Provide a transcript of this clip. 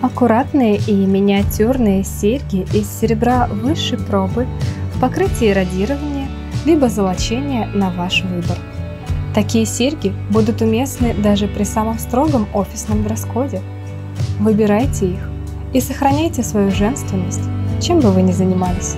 Аккуратные и миниатюрные серьги из серебра высшей пробы в покрытии радирования либо золочения на ваш выбор. Такие серьги будут уместны даже при самом строгом офисном дресс-коде. Выбирайте их и сохраняйте свою женственность, чем бы вы ни занимались.